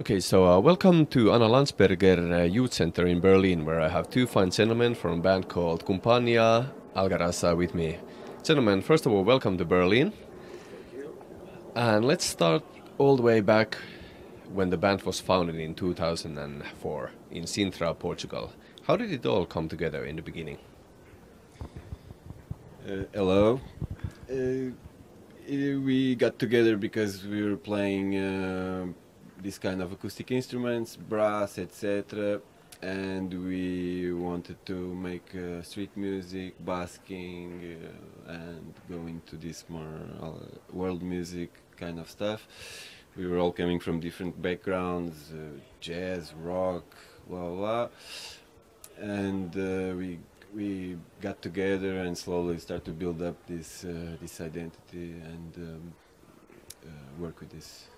Okay, so uh, welcome to Anna Landsberger uh, Youth Center in Berlin, where I have two fine gentlemen from a band called Kumpania Algazarra with me. Gentlemen, first of all, welcome to Berlin. And let's start all the way back when the band was founded in 2004 in Sintra, Portugal. How did it all come together in the beginning? Uh, hello. Uh, we got together because we were playing uh, this kind of acoustic instruments, brass, etc. And we wanted to make uh, street music, basking, uh, and go into this more uh, world music kind of stuff. We were all coming from different backgrounds, jazz, rock, blah blah, and we we got together and slowly start to build up this uh, this identity and um, uh, work with this.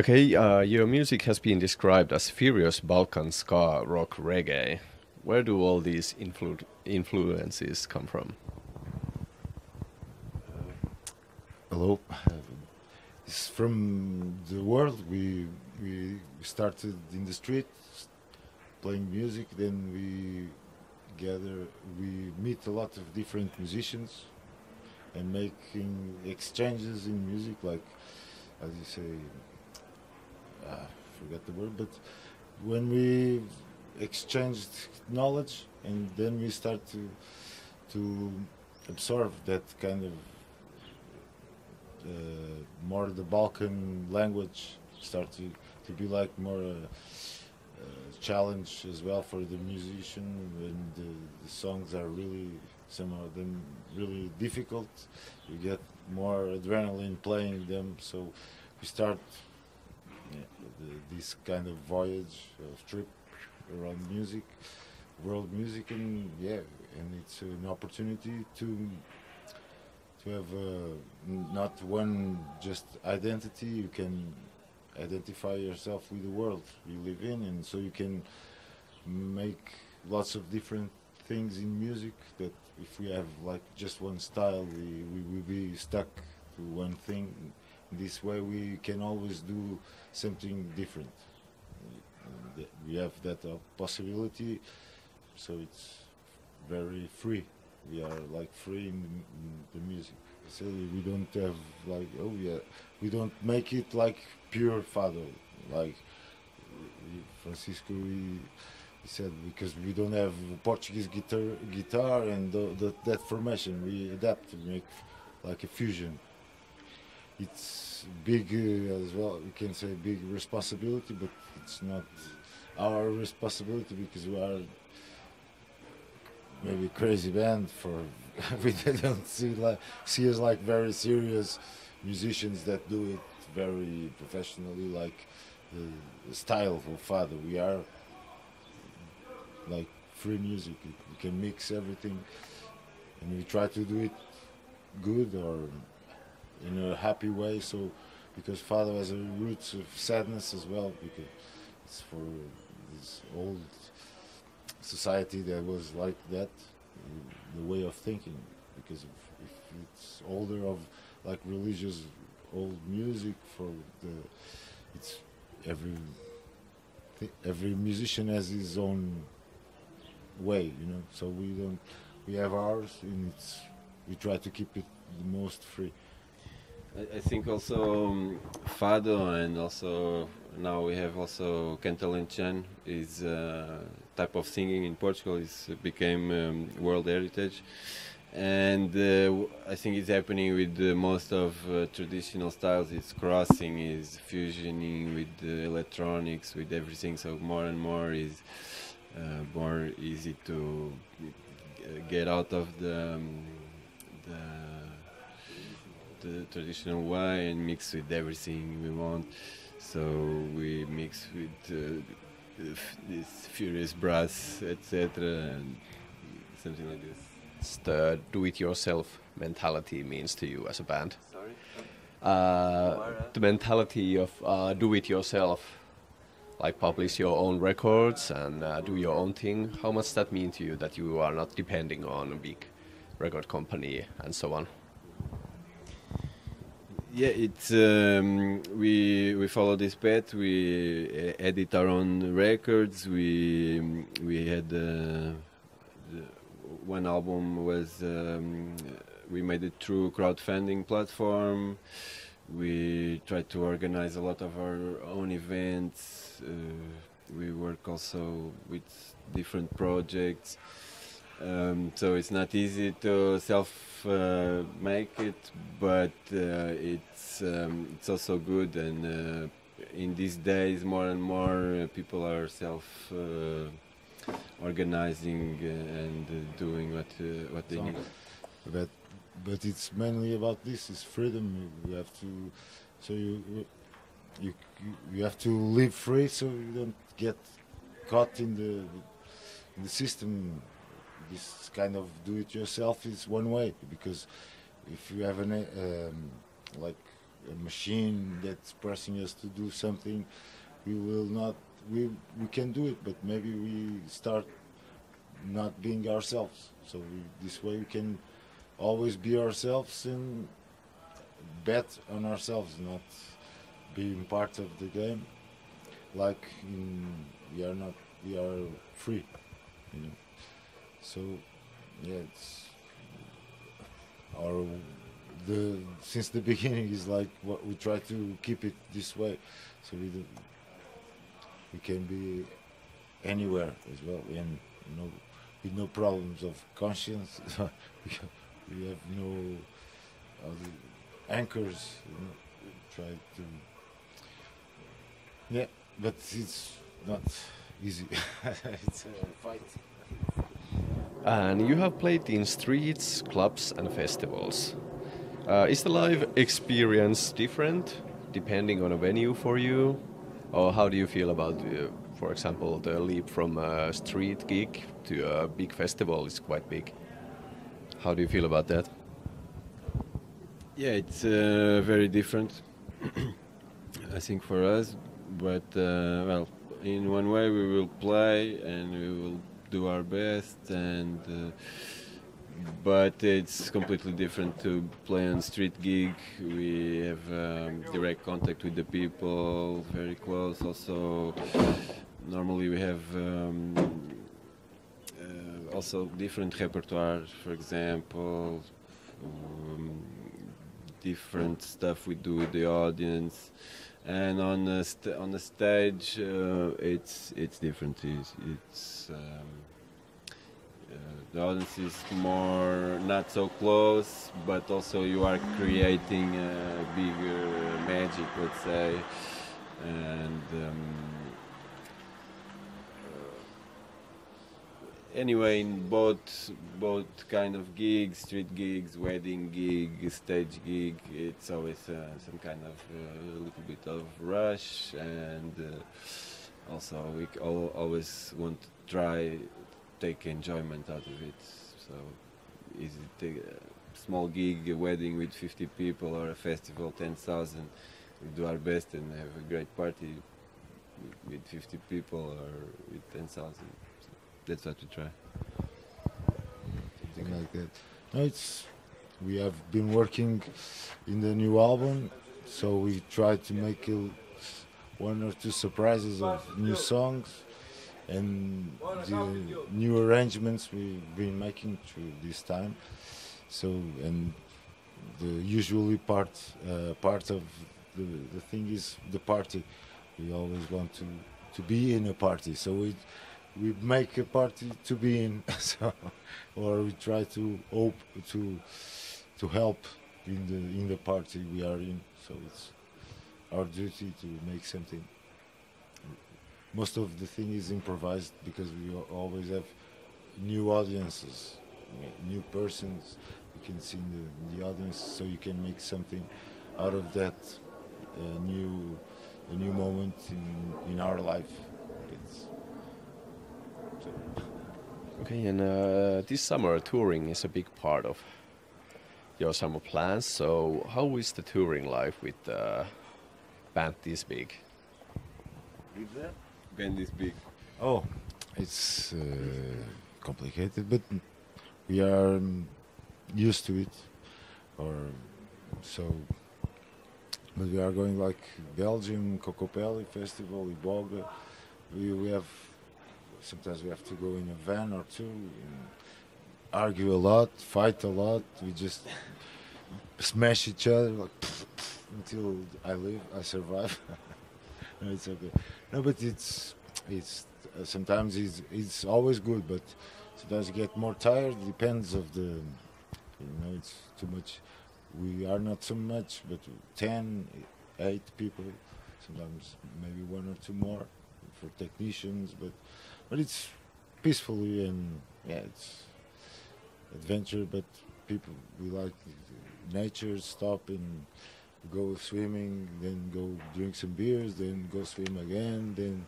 Okay, uh, your music has been described as furious Balkan ska, rock, reggae. Where do all these influ influences come from? hello. It's from the world. We we started in the street playing music. Then we gather, we meet a lot of different musicians and making exchanges in music, like as you say, I ah, forget the word, but when we exchanged knowledge and then we start to to absorb that kind of uh, more the Balkan language start to, to be like more a challenge as well for the musician when the, the, songs are really some of them really difficult you get more adrenaline playing them so we start the, this kind of voyage of trip around music world music and yeah and it's an opportunity to to have uh, not one just identity. You can identify yourself with the world you live in and so you can make lots of different things in music that if we have like just one style we, we will be stuck to one thing this way we can always do something different. We have that uh, possibility so it's very free. We are like free in, in the music. So we don't have like oh yeah we don't make it like pure fado. Like Francisco he, said because we don't have Portuguese guitar guitar and the, the, that formation we adapt to make like a fusion it's big uh, as well you can say big responsibility but it's not our responsibility because we are maybe crazy band for we don't see like see us like very serious musicians that do it very professionally like the, the style of fado. We are like free music. We can mix everything and we try to do it good or in a happy way so because fado has a roots of sadness as well because it's for this old society that was like that, the way of thinking, because if, if it's older of like religious old music for the, it's every every musician has his own way, you know. So we don't, we have ours, and it's we try to keep it the most free. I, I think also um, Fado and also now we have also Cante Alentejano is uh, type of singing in Portugal is uh, became um, world heritage and uh, I think it's happening with uh, most of uh, traditional styles. It's crossing, is fusioning with the electronics, with everything. So more and more is uh, more easy to get out of the, um, the, the traditional way and mix with everything we want. So we mix with uh, this furious brass, etc., and something like this. the do-it-yourself mentality means to you as a band? Sorry. Uh, the mentality of uh, do-it-yourself, like publish your own records and uh, do your own thing. How much that mean to you that you are not depending on a big record company and so on? Yeah, it's um, we we follow this path. We uh, edit our own records. We we had uh, one album was um, we made it through crowdfunding platform. We try to organize a lot of our own events. Uh, we work also with different projects. Um, so it's not easy to self uh, make it, but uh, it's um, it's also good. And uh, in these days, more and more uh, people are self uh, organizing uh, and doing what uh, what they So- need. but but it's mainly about this is freedom you have to so you you you, you have to live free so you don't get caught in the in the system this kind of do it yourself is one way because if you have an um, like a machine that's pressing us to do something we will not we we can do it but maybe we start not being ourselves so we, this way we can always be ourselves and bet on ourselves, not being part of the game. Like in, we are not, we are free, you know. So yeah, it's our the since the beginning is like what we try to keep it this way, so we do, we can be anywhere as well and no with no problems of conscience. we have- no anchors. You know, try to. Yeah, but it's not easy. it's a fight. And you have played in streets, clubs, and festivals. Uh, is the live experience different depending on a venue for you? Or how do you feel about, uh, for example, the leap from a street gig to a big festival is quite big? How do you feel about that? Yeah, it's uh, very different, I think, for us. But uh, well, in one way, we will play and we will do our best, and uh, but it's completely different to play on street gig. We have um, direct contact with the people, very close. Also, normally we have. Um, uh, also different repertoire, for example, um, different stuff we do with the audience, and on the st- on the stage, uh, it's it's different. It's, it's um, uh, the audience is more not so close, but also you are creating a bigger magic, let's say, and. Um, anyway in both both kind of gigs street gigs wedding gig stage gig it's always uh, some kind of uh, bit of rush and uh, also we c- al- always want to try take enjoyment out of it so is it a small gig a wedding with 50 people or a festival 10,000 we do our best and have a great party with- with 50 people or with 10,000 that's what we try. something like that. No, it's we have been working in the new album, so we try to make one or two surprises of new songs and the new arrangements we've been making through this time. So and the usually part uh, part of the, the thing is the party. We always want to to be in a party, so we we make a party to be in, so or we try to hope to to help in the in the party we are in. So it's our duty to make something. Most of the thing is improvised because we always have new audiences, new persons you can see in the, in the audience, so you can make something out of that new a new moment in in our life. So. Okay, and uh, this summer touring is a big part of your summer plans. So, how is the touring life with uh, band this big? Band is big. Oh, it's uh, complicated, but we are um, used to it. Or so but we are going like Belgium, Cocopelli Festival, Iboga. We, we have sometimes we have to go in a van or two, and argue a lot, fight a lot. We just smash each other like until I live, I survive. no, it's okay. No, but it's it's uh, sometimes it's it's always good, but sometimes you get more tired. Depends of the you know it's too much. We are not so much, but 10, 8 people. Sometimes maybe one or two more for technicians, but but it's peacefully and yeah, it's adventure. But people we like nature, stop and go swimming, then go drink some beers, then go swim again, then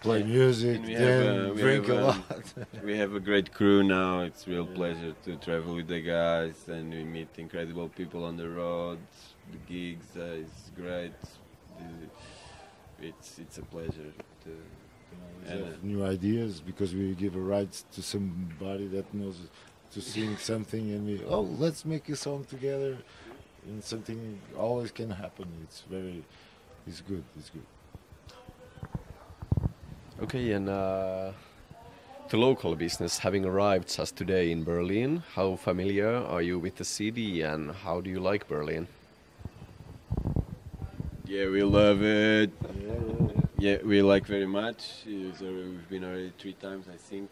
play Yeah. music, then uh, drink have, a um, lot. We have a great crew now. It's real pleasure to travel with the guys, and we meet incredible people on the road. The gigs uh, is great. It's it's a pleasure. To, We and, have new ideas because we give a right to somebody that knows to sing something and we oh let's make a song together and something always can happen it's very it's good it's good Okay, and uh, to local business, having arrived just today in Berlin, how familiar are you with the city and how do you like Berlin? yeah, we love it. yeah, yeah, Yeah, we like very much. It's already- We've been already three times, I think.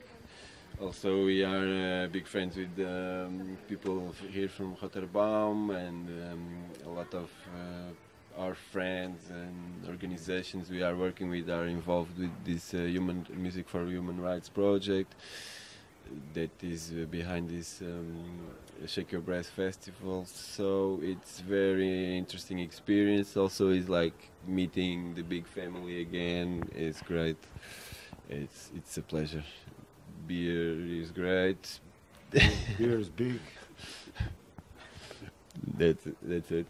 Also, we are uh, big friends with um, people here from Rotterdam and um, a lot of uh, our friends and organizations we are working with are involved with this uh, human music for human rights project that is uh, behind this um, Shake Your Breath festival. So it's very interesting experience. Also, it's like meeting the big family again. It's great. It's it's a pleasure. Beer is great. beer is big that's that's it.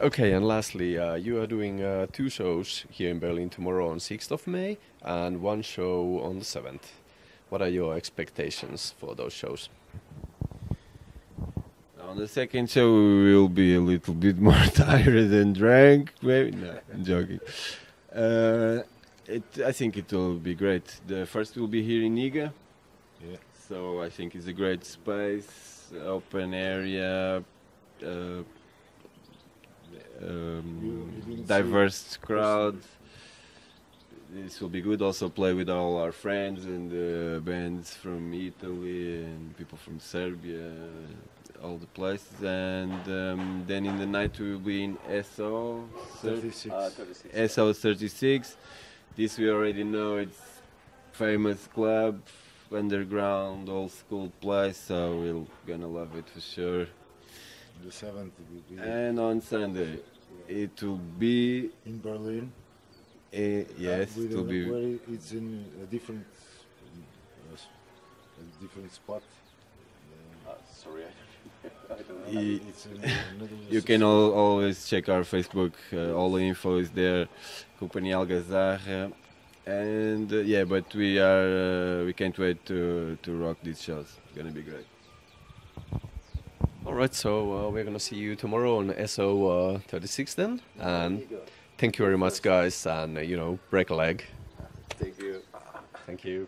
Okay, and lastly, uh, you are doing uh, two shows here in Berlin tomorrow on 6th of May and one show on the 7th. What are your expectations for those shows? On the second show, we will be a little bit more tired and drunk. Maybe no, I'm joking. Uh, it, I think it will be great. The first will be here in Niga. yeah So I think it's a great space, open area, uh, um, you diverse crowd. This will be good. Also play with all our friends and uh, bands from Italy and people from Serbia, all the places. And um, then in the night we will be in SO. 36 Uh, SO 36. This we already know. It's famous club, underground, old school place. So we're gonna love it for sure. the 7th will be And on Sunday, it will be in Berlin uh, yes, we it will be know it's in a different uh, s- a different spot sorry, Y- it's in another You can al- always check our Facebook. Uh, all the info is there. Kumpania Algazarra. And uh, yeah, but we are uh, we can't wait to to rock these shows. It's gonna be great. All right, so uh, we're gonna see you tomorrow on SO uh, 36 then, and thank you very much, guys, and uh, you know, break a leg. Thank you. Thank you.